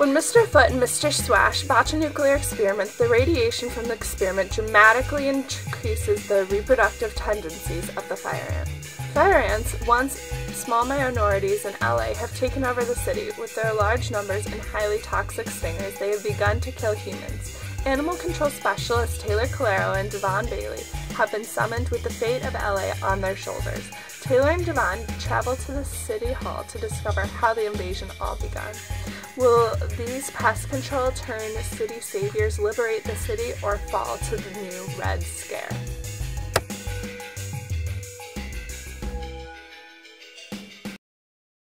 When Mr. Foot and Mr. Swash batch a nuclear experiment, the radiation from the experiment dramatically increases the reproductive tendencies of the fire ant. Fire ants, once small minorities in LA, have taken over the city. With their large numbers and highly toxic stingers, they have begun to kill humans. Animal control specialists Taylor Calero and Devon Bailey have been summoned with the fate of LA on their shoulders. Taylor and Devon travel to the city hall to discover how the invasion all began. Will these pest control turn city saviors liberate the city or fall to the new Red Scare?